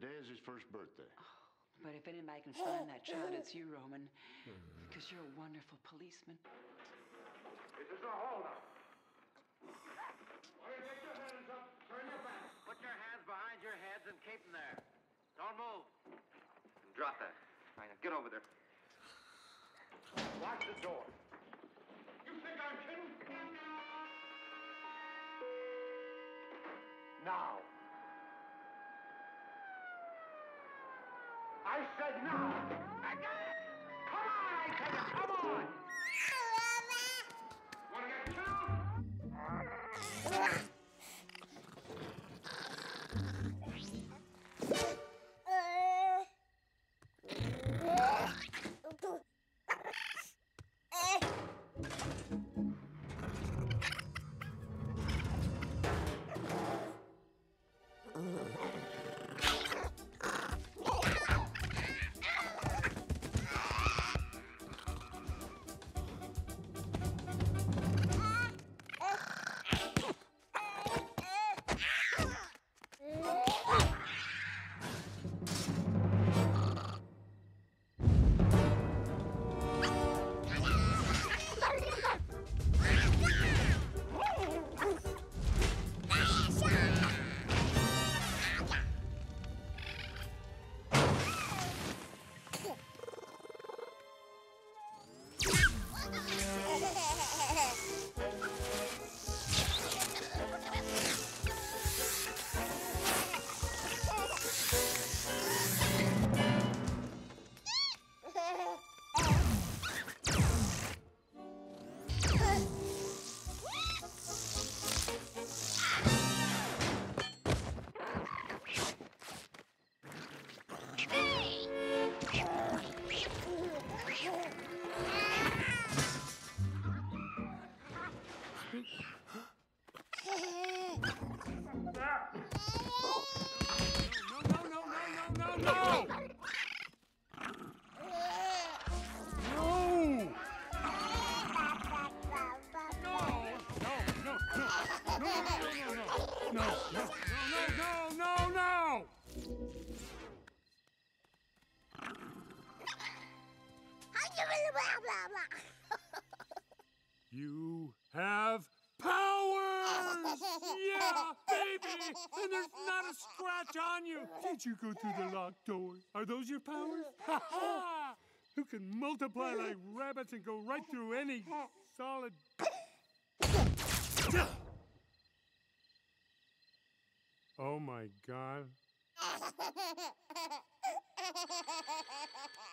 Today is his first birthday. Oh, But if anybody can find that child, it's you, Roman. Because you're a wonderful policeman. This is a holdup. All right, take your hands up. Turn your back. Put your hands behind your heads and keep them there. Don't move. And drop that. All right, now get over there. Watch the door. You think I'm kidding? Now. I said no. Again! You have powers! Yeah, baby! And there's not a scratch on you! Did you go through the locked door? Are those your powers? Ha ha! Who can multiply like rabbits and go right through any solid. Oh my god.